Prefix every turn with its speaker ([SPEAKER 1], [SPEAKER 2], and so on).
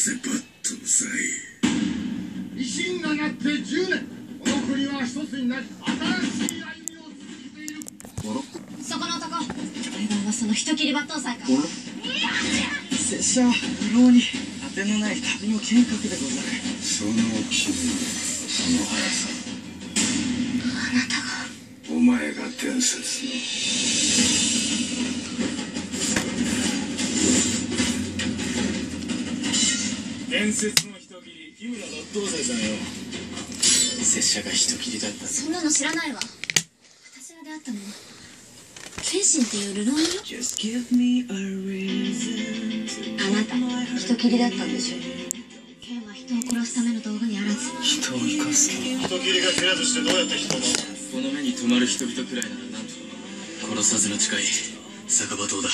[SPEAKER 1] ぜ抜刀斎
[SPEAKER 2] 維新がなって10年この国は一つになり新しい歩みを続けている
[SPEAKER 3] そこの男これが噂の人斬り抜刀斎か
[SPEAKER 4] 拙者は無浪に当てのない旅の見学でござる
[SPEAKER 1] その君その速さ
[SPEAKER 3] あなたが
[SPEAKER 1] お前が伝説の。
[SPEAKER 5] 伝説の人斬り日村抜刀斎さんよ。
[SPEAKER 4] 拙者が人斬りだった。
[SPEAKER 3] そんなの知らないわ。私が出会ったの。は謙信っていう流浪人よ。あなた人斬りだったんでしょ。剣は人を殺すための道具にあらず。
[SPEAKER 4] 人を生かすと
[SPEAKER 5] 人斬りが蹴らずしてどうやって人を
[SPEAKER 4] この目に留まる人々くらいならなんと殺さずの誓い。酒場島だ？